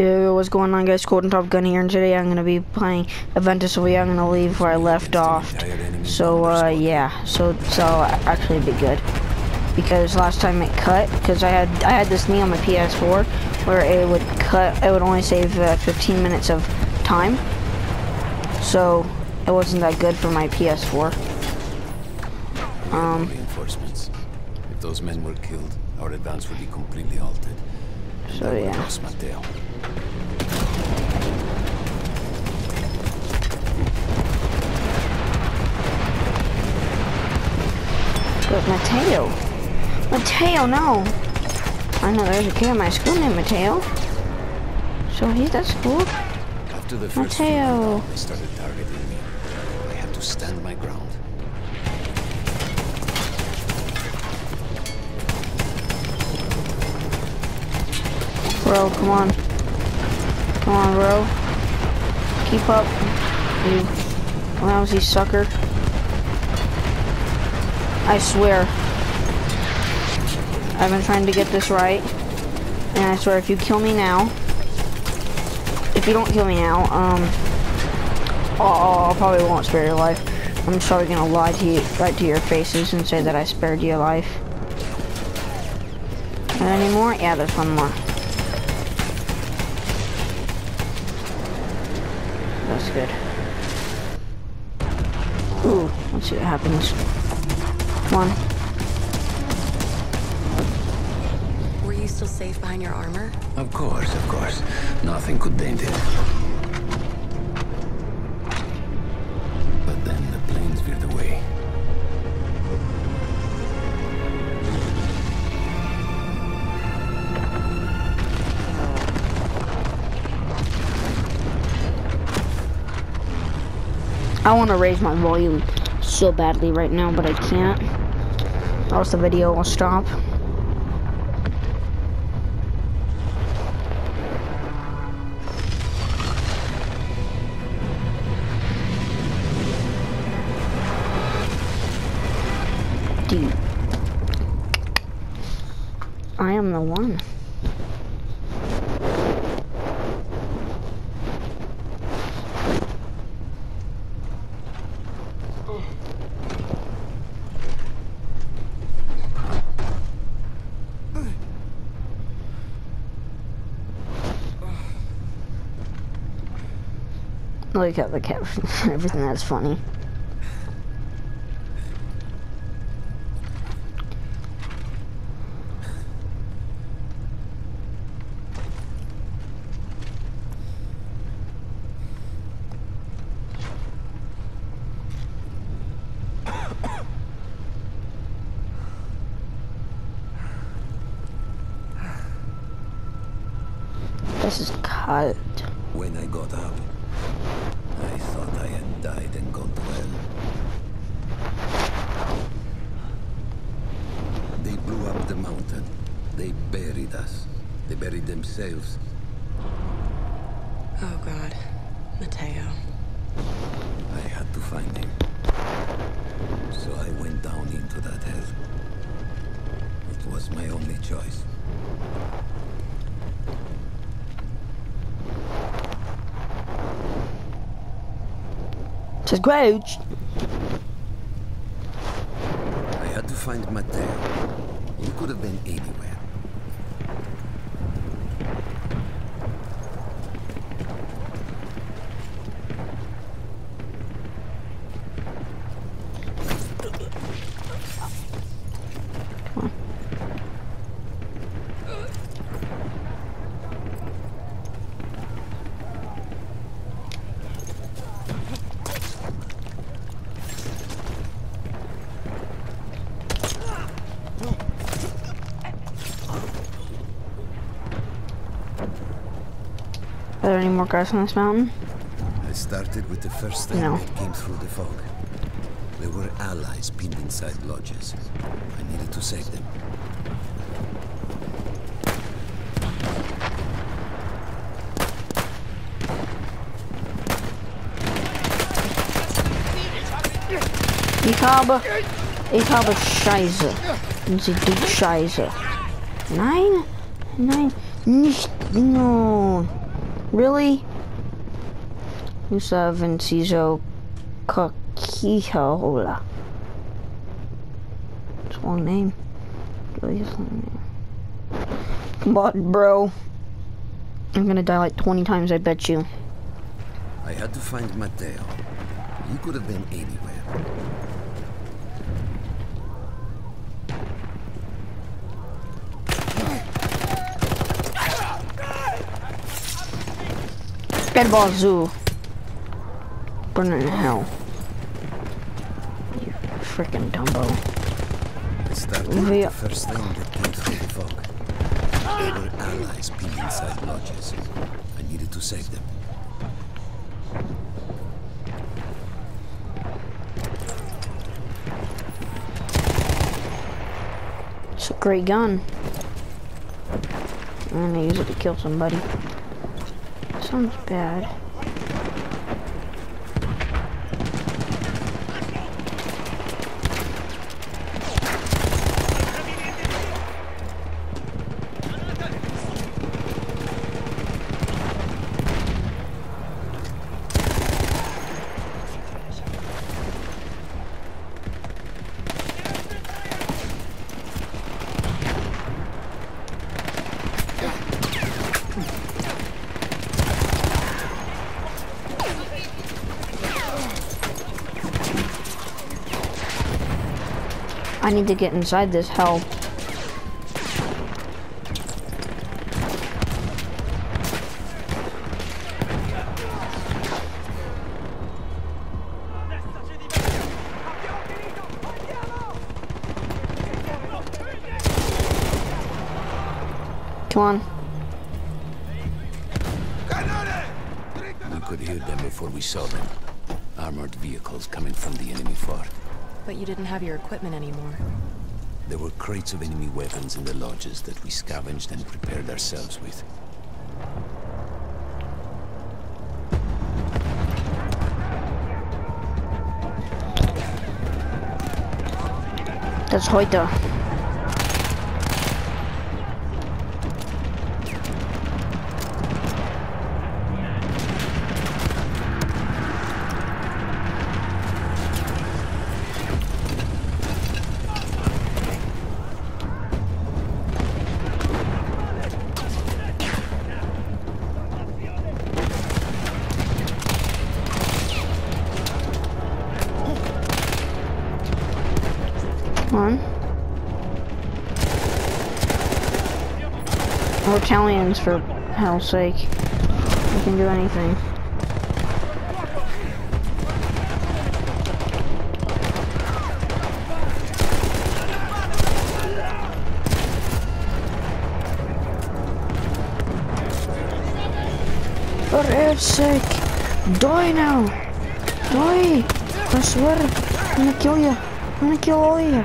Yo, what's going on guys, Colton Top Gun here, and today I'm going to be playing Avanti Savoia. I'm going to leave where I left off. So, uh, yeah, so, so actually be good. Because last time it cut, because I had, I had this knee on my PS4, where it would cut, it would only save uh, 15 minutes of time. So, it wasn't that good for my PS4. Um, reinforcements. If those men were killed, our advance would be completely halted. So yeah. But Matteo. Matteo, no. I know there's a kid in my school named Mateo. So he's at school. After the first Matteo. they started targeting me. I had to stand my ground. Bro, come on. Come on, bro. Keep up. You lousy sucker. I swear. I've been trying to get this right. And I swear, if you kill me now, if you don't kill me now, um, I'll, I'll probably won't spare your life. I'm probably gonna lie to you, right to your faces and say that I spared your life. Any more? Yeah, there's one more. That's good. Ooh, let's see what happens. Come on. Were you still safe behind your armor? Of course, of course. Nothing could dent it. I want to raise my volume so badly right now, but I can't. Or else the video will stop. Dude. I am the one. Look at the cat. Everything that's funny. This is cut. When I got up, died and gone to hell. They blew up the mountain. They buried us. They buried themselves. Oh god. Matteo. Says Grouch. I had to find Matteo. He could have been anywhere. Are there any more guys on this mountain? I started with the first thing No. that came through the fog. There were allies pinned inside lodges. I needed to save them. Ich habe, ich habe Scheiße. Und sie tut Scheiße. Nein, nein, nicht, no. Really? Musa Vincizo Kakihola. It's a long name. Really long name. Come on, bro. I'm gonna die like 20 times, I bet you. I had to find Matteo. He could have been anywhere. Red Ball Zoo. Burning in hell. You freaking Dumbo. I started with Via- the first thing that came through the fog. There were allies pinned inside lodges. I needed to save them. It's a great gun. I'm gonna use it to kill somebody. Sounds bad. I need to get inside this hell. Come on. We could hear them before we saw them. Armored vehicles coming from the enemy fort. But you didn't have your equipment anymore. There were crates of enemy weapons in the lodges that we scavenged and prepared ourselves with. Das ist heute. Italians for hell's sake. We can do anything. For Earth's sake, die now! Die! I swear, I'm gonna kill you. I'm gonna kill all you.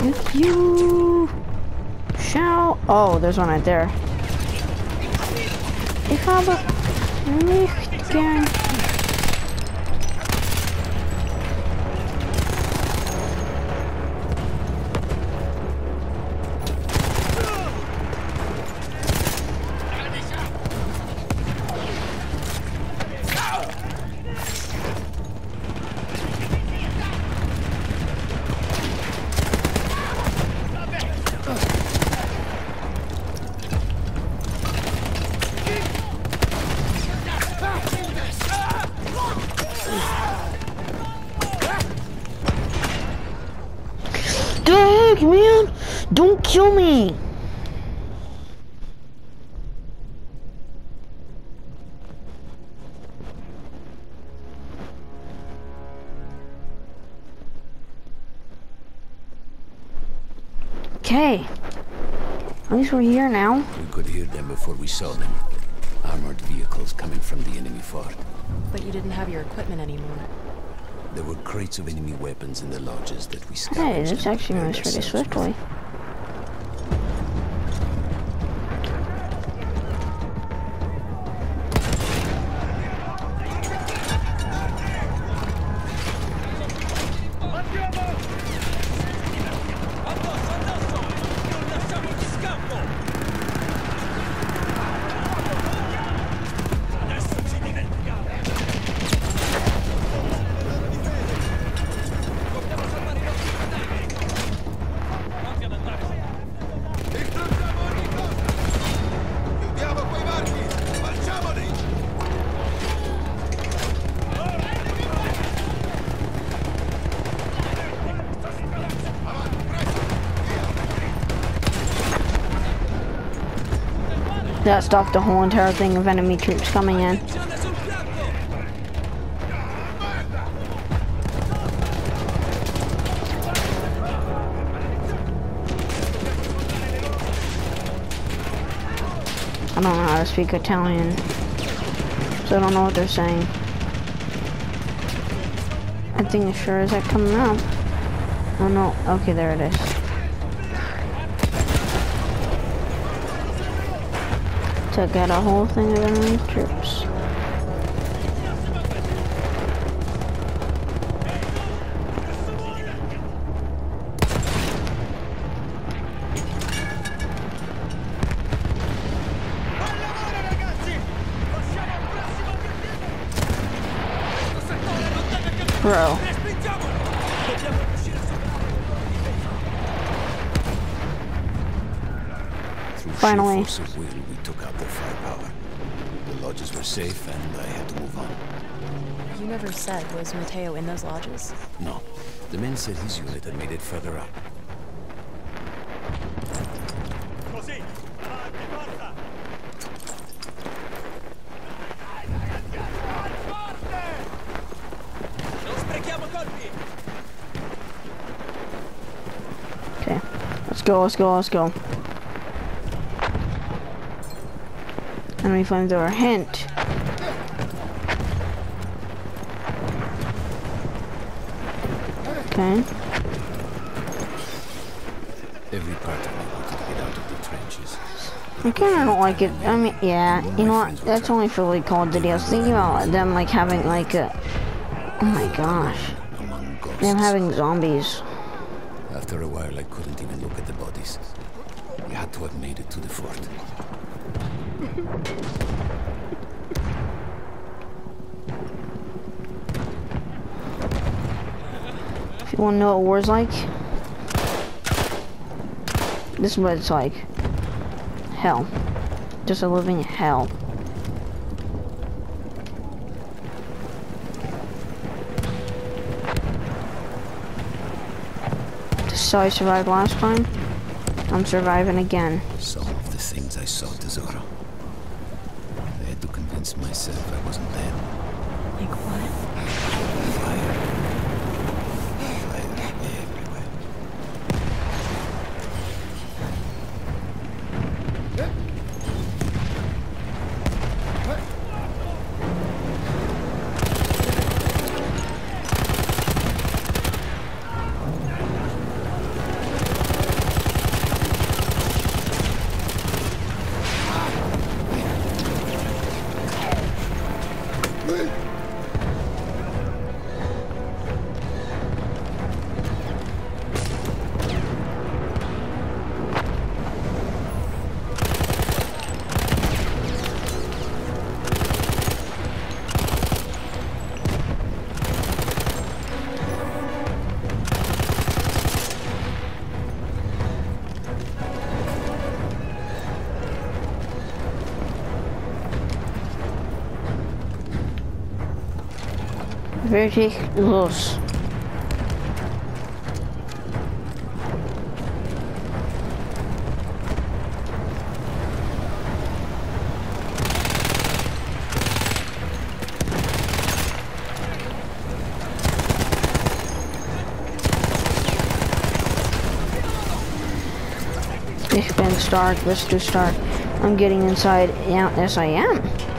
If you shall. Oh, there's one right there. Ich habe kill me! Okay. At least we're here now. We could hear them before we saw them. Armored vehicles coming from the enemy fort. But you didn't have your equipment anymore. There were crates of enemy weapons in the lodges that we scavenged. Hey, this actually moves pretty ourselves with. That stopped the whole entire thing of enemy troops coming in. I don't know how to speak Italian, so I don't know what they're saying. I think it sure is that coming up. Oh no, okay, there it is. Took out a whole thing of enemy troops. Bro. Finally. sheer force of will, we took out their firepower. The lodges were safe, and I had to move on. You never said, was Matteo in those lodges? No, the men said his unit had made it further up. Così, avanti, forza! Non sprechiamo colpi! Okay. Let's go, let's go, let's go. Enemy our hint. Okay. Every part of me wanted to get out of the trenches. I kinda don't like it. I mean, yeah, you know what? That's only for like Call of Duty. I was thinking about them like having like a. Oh my gosh. Them having zombies. If you know what war's like, this is what it's like. Hell. Just a living hell. So I survived last time. I'm surviving again. Some of the things I saw, Tesoro. I had to convince myself I wasn't dead. Like what? Very close. Ich bin stark, stark? I'm getting inside. Yeah, yes I am.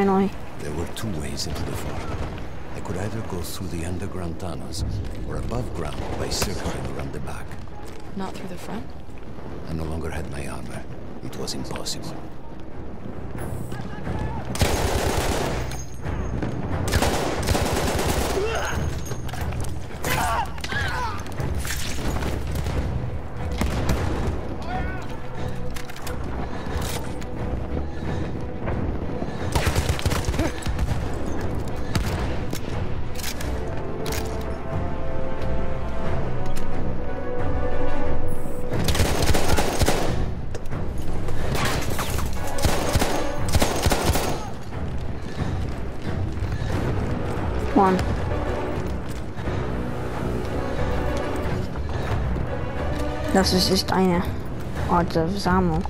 Finally. There were two ways into the fort. I could could either go through the underground tunnels or above ground by circling around the back. Not through the front? I no longer had my armor. It was impossible. Das ist, eine Art Sammlung.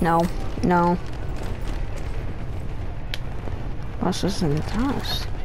No, no. Was ist denn das? wasn't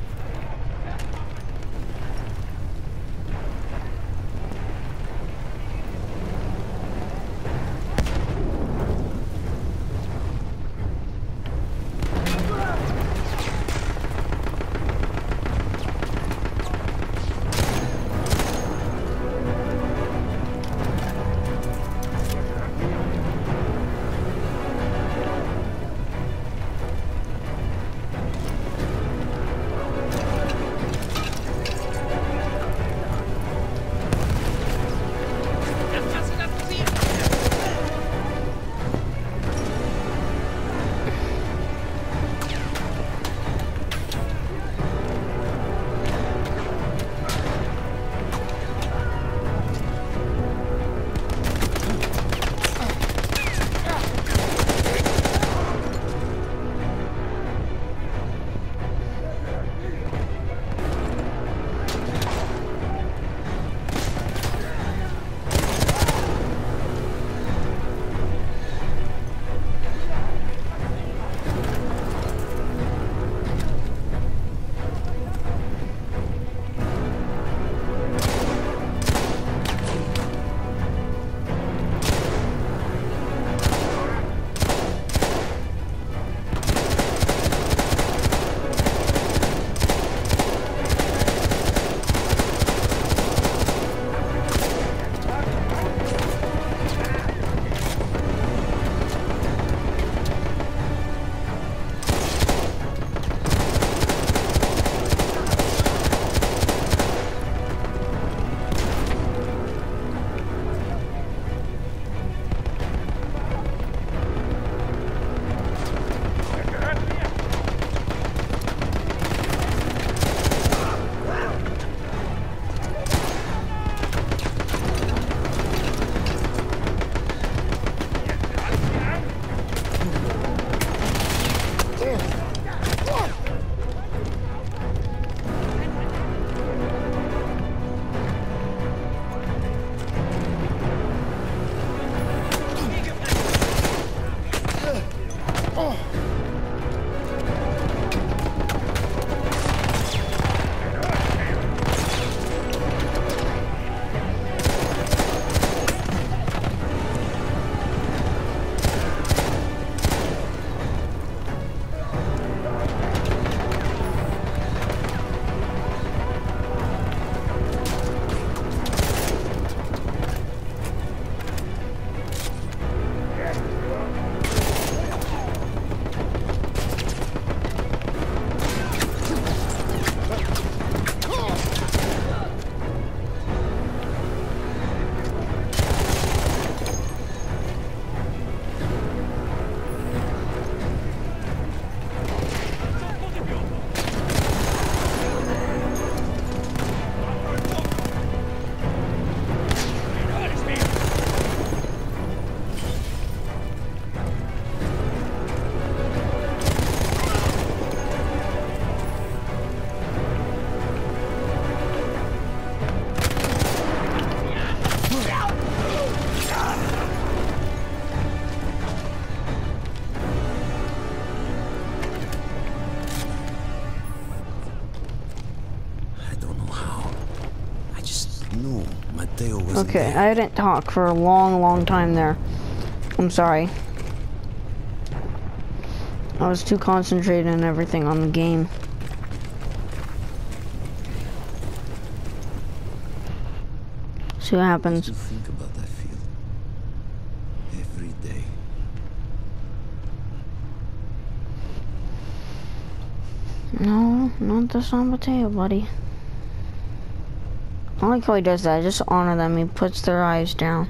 Okay. I didn't talk for a long, long time there. I'm sorry. I was too concentrated on everything on the game. See what happens. To think about that field every day. No, not the Matteo, buddy. I like how he does that. Just honor them. He puts their eyes down.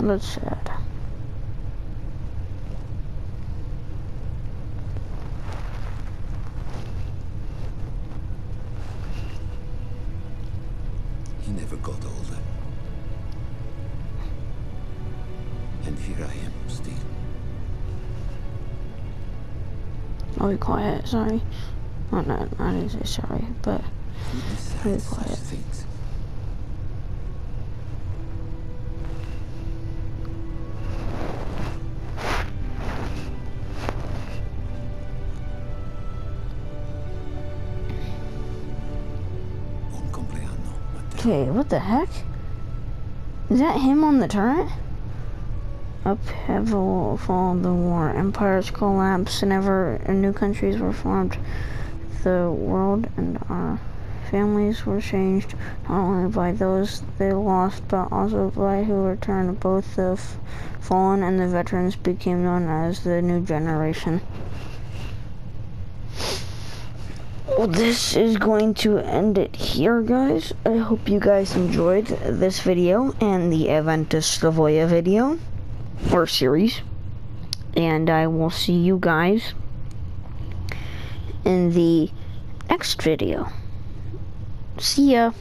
Sad. he never got older. And here I am, still. I'll be quiet, sorry. Oh, no, I didn't say sorry, but decides such quiet. things? Okay, what the heck? Is that him on the turret? Upheaval followed the war. Empires collapsed and ever new countries were formed. The world and our families were changed not only by those they lost but also by who returned. Both the fallen and the veterans became known as the new generation. This is going to end it here, guys. I hope you guys enjoyed this video and the Avanti Savoia video or series. And I will see you guys in the next video. See ya.